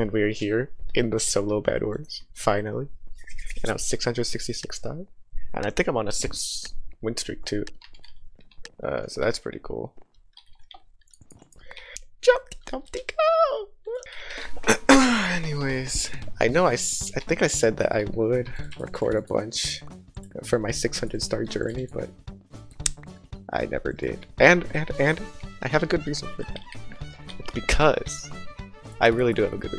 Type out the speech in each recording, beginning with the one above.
And we're here in the solo bed wars, finally. And I'm 666 stars. And I think I'm on a 6 win streak too. Uh, so that's pretty cool. Jump, Dumpty, go! Anyways, I know I, I think I said that I would record a bunch for my 600 star journey, but I never did. And, and, and, I have a good reason for that. It's because I really do have a good.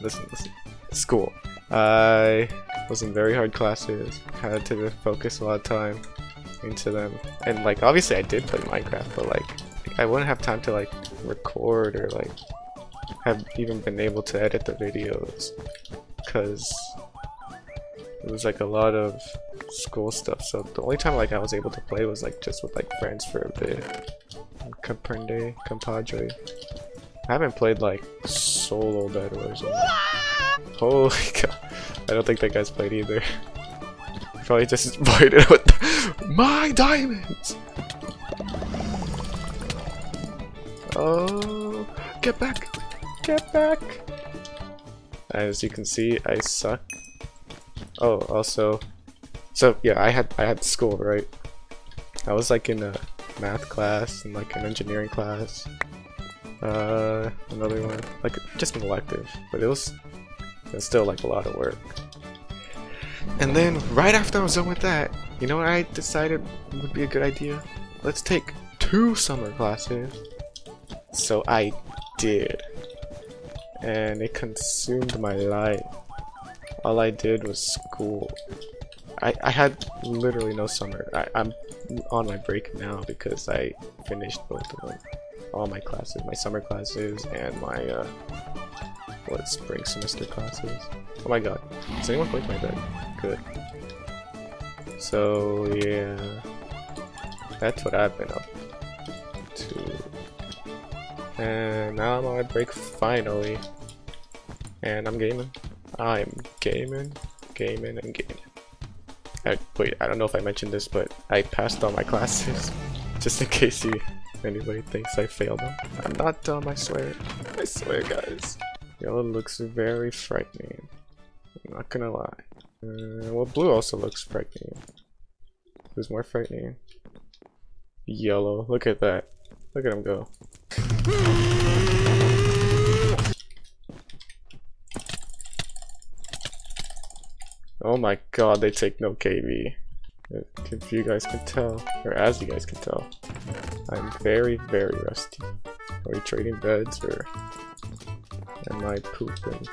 Listen, listen. School. I was in very hard classes, had to focus a lot of time into them. And like obviously I did play Minecraft, but like I wouldn't have time to like record or like have even been able to edit the videos because it was like a lot of school stuff. So the only time like I was able to play was like just with like friends for a bit. Comprende, compadre. I haven't played like solo Wars. in- Holy cow. I don't think that guy's played either. Probably just voided with my diamonds! Oh, get back! Get back! As you can see, I suck. Oh, also, so yeah, I had I had school right. I was like in a math class and like an engineering class. Uh, another one, like just an elective, but it was it was still like a lot of work. And then right after I was done with that, you know what I decided would be a good idea? Let's take two summer classes. So I did. And it consumed my life. All I did was school. I, I had literally no summer. I, I'm on my break now because I finished both of them. All my classes, my summer classes and my uh, what spring semester classes. Oh my god. Does anyone break my bed? Good. So yeah. That's what I've been up to. And now I'm on my break finally. And I'm gaming. I'm gaming, gaming, and gaming. I, wait, I don't know if I mentioned this, but I passed all my classes. Just in case you anybody thinks I failed them. I'm not dumb, I swear. I swear, guys. Yellow looks very frightening. I'm not gonna lie. Uh, well, blue also looks frightening. Who's more frightening? Yellow. Look at that. Look at him go. Oh my god, they take no KB. If you guys can tell, or as you guys can tell, I'm very, very rusty. Are we trading beds or am I pooping?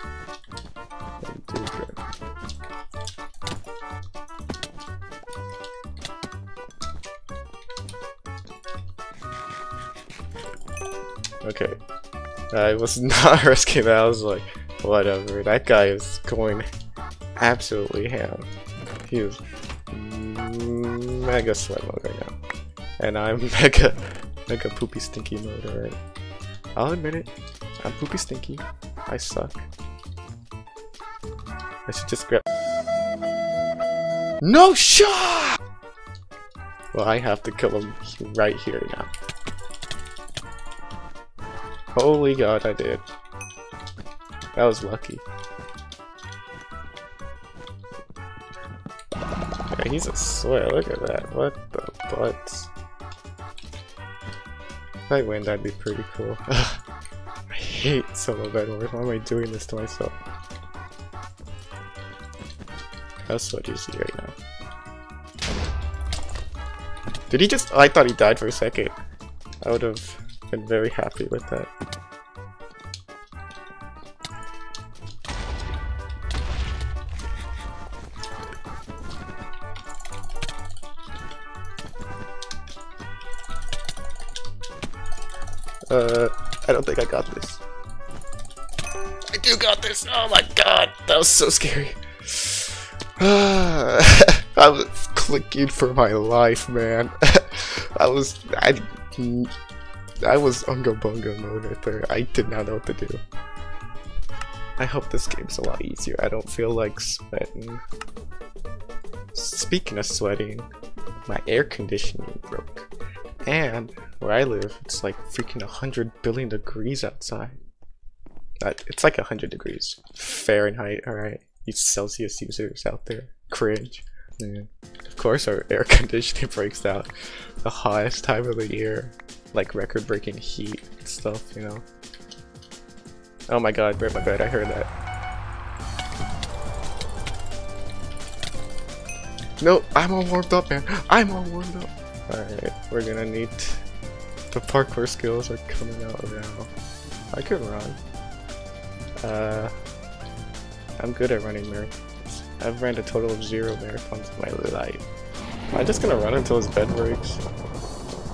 Okay. I was not risking that, I was like, whatever, that guy is going absolutely ham. He is mega mode right now. And I'm mega, mega poopy stinky mode alright. I'll admit it, I'm poopy stinky. I suck. I should just grab- No shot! Well, I have to kill him right here now. Holy god, I did. That was lucky. He's a swear, look at that. What the butts? If I win, that'd be pretty cool. I hate solo wars. Why am I doing this to myself? That's you see right now. Did he just- I thought he died for a second. I would have been very happy with that. Uh, I don't think I got this. I do got this! Oh my god! That was so scary. I was clicking for my life, man. I was I I was unga bunga mode right there. I did not know what to do. I hope this game's a lot easier. I don't feel like sweating. Speaking of sweating, my air conditioning broke. And where I live, it's like freaking 100 billion degrees outside. It's like 100 degrees Fahrenheit, alright? You Celsius users out there. Cringe. Of course our air conditioning breaks down the hottest time of the year. Like record breaking heat and stuff, you know? Oh my god, oh my god, I heard that. No, I'm all warmed up, man. I'm all warmed up. Alright, we're gonna need... The parkour skills are coming out now. I can run. Uh, I'm good at running marathons. I've ran a total of zero marathons in my life. Am I just gonna run until his bed breaks?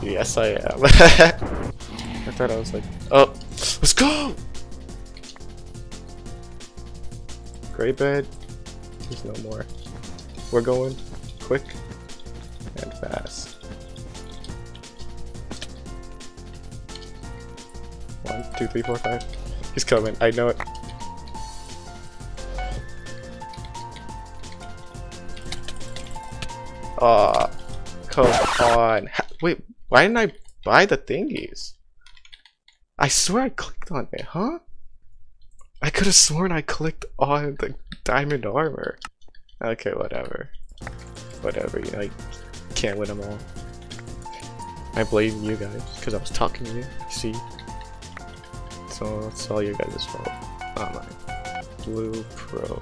Yes, I am. I thought I was like, oh, let's go! Gray bed, there's no more. We're going quick two, three, four, five. He's coming. I know it. Aw, come on. Wait, why didn't I buy the thingies? I swear I clicked on it, huh? I could have sworn I clicked on the diamond armor. Okay, whatever. Whatever, I can't win them all. I blame you guys, because I was talking to you, see? So it's all you guys' fault. Not mine. Blue Pro.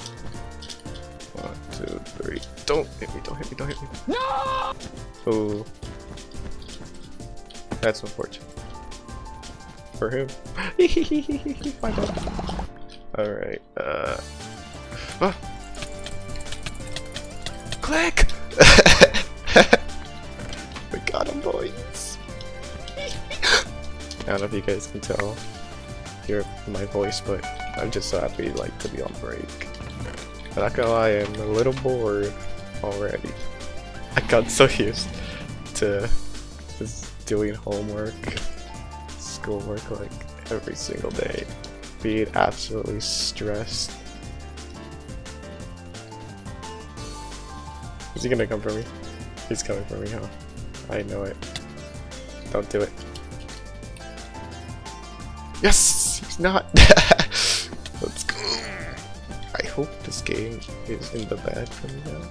One, two, three. Don't hit me, don't hit me, don't hit me. No! Oh. That's unfortunate. For him. My. Alright, uh... Ah. Click! we got him, boys! I don't know if you guys can tell hear my voice, but I'm just so happy like to be on break. I'm not gonna lie, I'm a little bored already. I got so used to just doing homework, schoolwork like every single day being absolutely stressed. Is he gonna come for me? He's coming for me, huh? I know it. Don't do it. Yes! He's not! Let's go! I hope this game is in the bad for me now.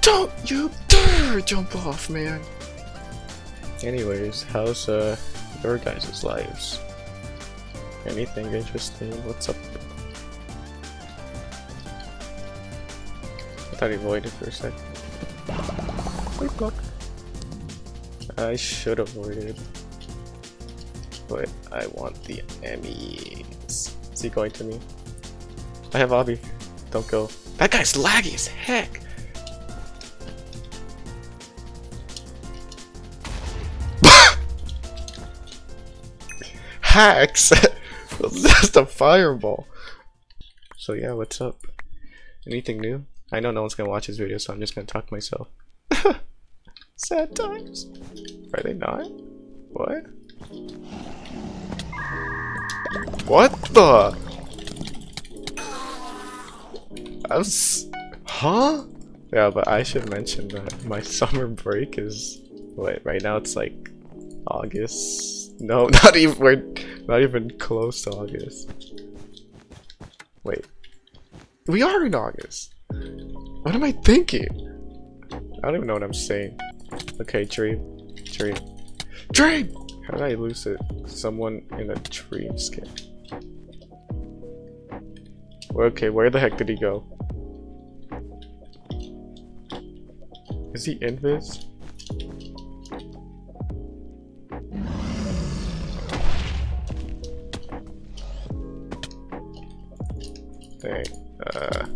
Don't you dare jump off, man! Anyways, how's uh, your guys' lives? Anything interesting? What's up? I thought he voided for a sec. Wait, block. I should have voided. But I want the Emmys. Is he going to me? I have Obby. Don't go. That guy's laggy as heck! Hacks! just a fireball. So yeah, what's up? Anything new? I know no one's gonna watch this video, so I'm just gonna talk to myself. Sad times. Are they not? What? What the? Huh? Yeah, but I should mention that my summer break is... Wait, right now it's like August? No, not even, we're not even close to August. Wait. We are in August! What am I thinking? I don't even know what I'm saying. Okay, dream. Dream. Dream! How did I lose it? Someone in a dream skin. Okay, where the heck did he go? Is he invis? Dang. Uh,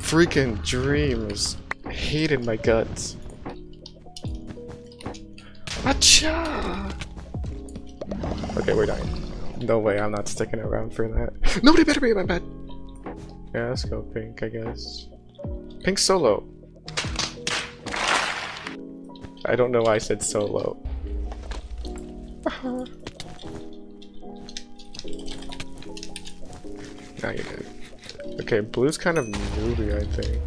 freaking dreams hated my guts. Acha! Okay, we're dying. No way, I'm not sticking around for that. Nobody better be in my bed! Yeah, let's go pink, I guess. Pink solo. I don't know why I said solo. Uh-huh. now you did. Okay, blue's kind of newbie, I think.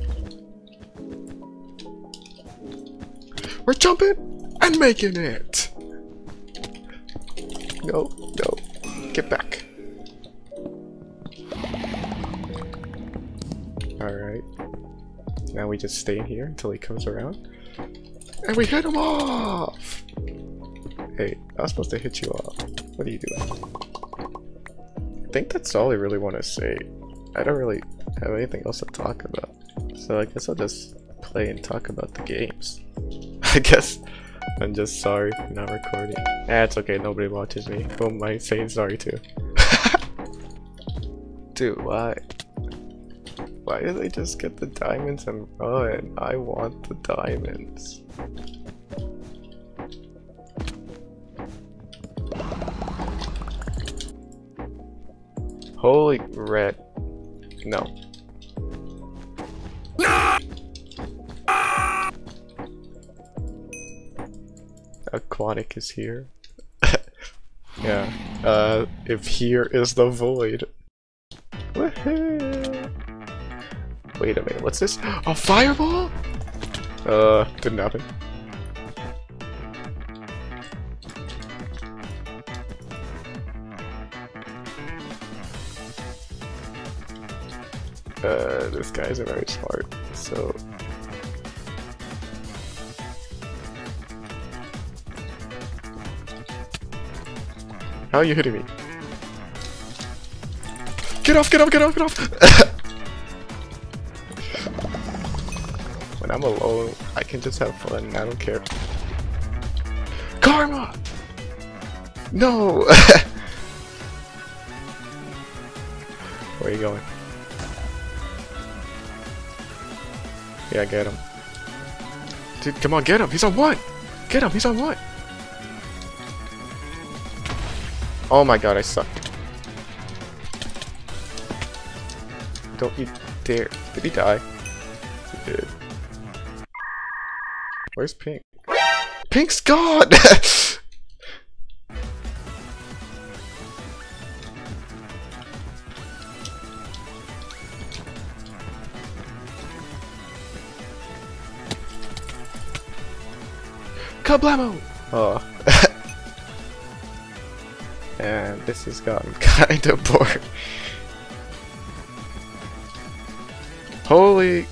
We're jumping and making it! no, no. Get back. Alright. Now we just stay in here until he comes around. And we hit him off! Hey, I was supposed to hit you off. What are you doing? I think that's all I really want to say. I don't really have anything else to talk about. So I guess I'll just play and talk about the games. I guess I'm just sorry for not recording. Eh, it's okay, nobody watches me. Who am I saying sorry to? Dude, why? Why did I just get the diamonds and run? I want the diamonds. Holy red. No. Aquatic is here. yeah. Uh, if here is the void. Wait a minute, what's this? A fireball? Uh, didn't happen. Uh, this guy's very smart, so... How are you hitting me? Get off, get off, get off, get off! when I'm alone, I can just have fun, I don't care. Karma! No! Where are you going? Yeah, get him. Dude, come on, get him! He's on one! Get him, he's on one! Oh my god, I suck. Don't you dare. Did he die? He did. Where's Pink? Pink's gone! Kablamo! Oh. This has gotten kinda boring. Holy...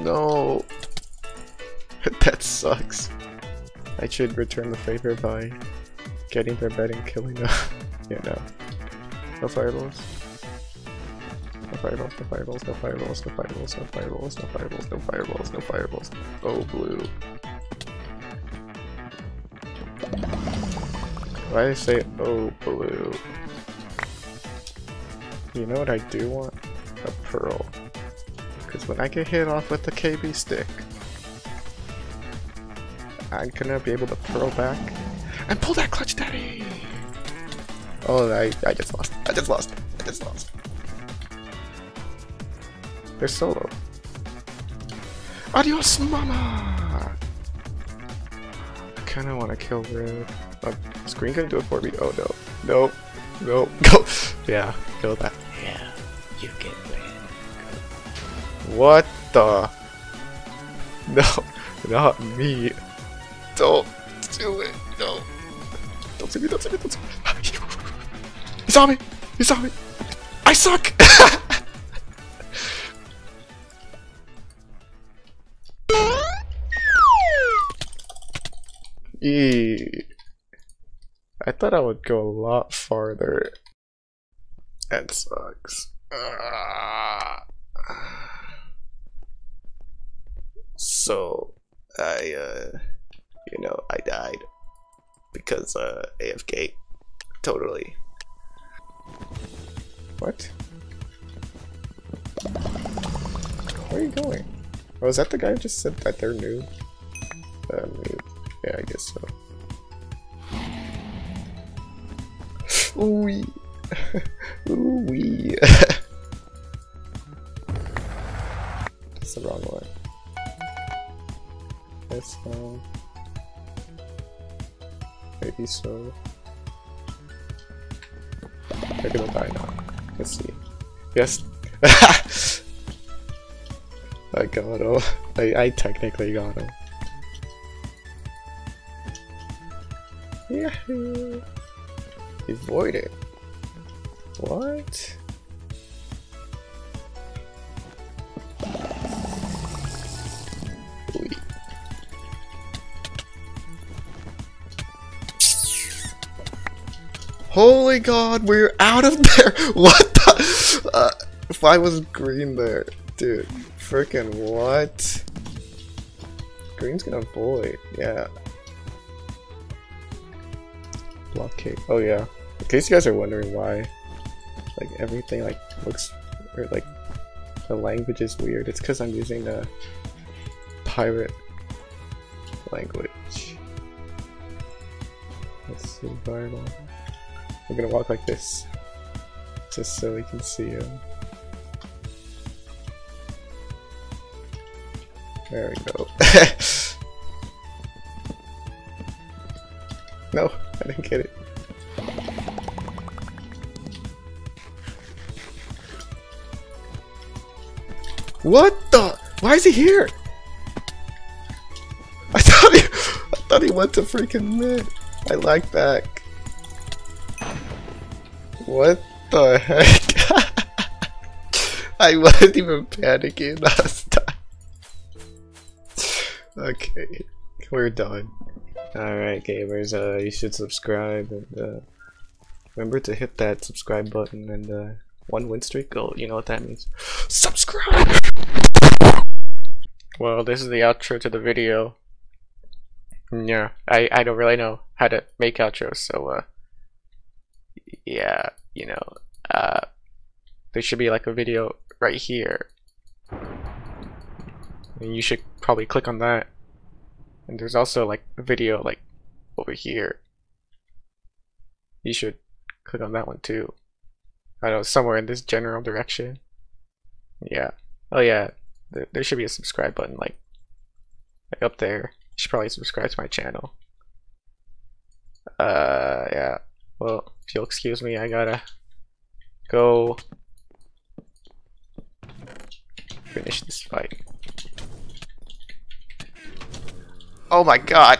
No. that sucks. I should return the favor by getting their bed and killing them. yeah, no. No fireballs. No fireballs, no fireballs, no fireballs, no fireballs, no fireballs, no fireballs, no fireballs, no fireballs. Oh, blue. Why did I say oh, blue? You know what I do want? A pearl. Because when I get hit off with the KB stick, I'm gonna be able to pearl back and pull that clutch daddy! Oh, I, I just lost. I just lost. I just lost. They're solo. Adios, mama! I kinda wanna kill Red. Oh, is Green gonna do it for me? Oh no. Nope. Nope. Go! Yeah, kill that. Yeah, you get red. What the? No, not me. Don't do it. No. Don't see me, don't see me, don't see me. Ah, he saw me! He saw me! I suck! Eee. I thought I would go a lot farther. That sucks. Ah. So, I, uh, you know, I died because, uh, AFK. Totally. What? Where are you going? Oh, is that the guy who just said that they're new? Uh, new. Yeah, I guess so. Ooh wee. Ooh wee. That's the wrong one. This one. Maybe so. They're gonna die now. Let's see. Yes. I got him. I, I technically got him. Yeah. Avoid it. What? Holy god, we're out of there! What the? Uh, if I was green there, dude, freaking what? Green's gonna void, yeah. Block Blockade. Oh yeah. In case you guys are wondering why, like everything like looks or like the language is weird. It's because I'm using the pirate language. Let's see. We're gonna walk like this, just so we can see him. There we go. no, I didn't get it. What the? Why is he here? I thought he, I thought he went to freaking mid. I like back. What the heck? I wasn't even panicking last time. Okay, we're done. Alright gamers, uh, you should subscribe and uh, remember to hit that subscribe button and uh, one win streak goal, you know what that means. Subscribe! Well, this is the outro to the video. Yeah, I, I don't really know how to make outros, so uh, yeah, you know, uh, there should be like a video right here. And you should probably click on that. And there's also like a video like over here. You should click on that one too. I don't know somewhere in this general direction. Yeah. Oh yeah. There, there should be a subscribe button like, like up there. You should probably subscribe to my channel. Uh yeah. Well, if you'll excuse me, I gotta go finish this fight. Oh my god.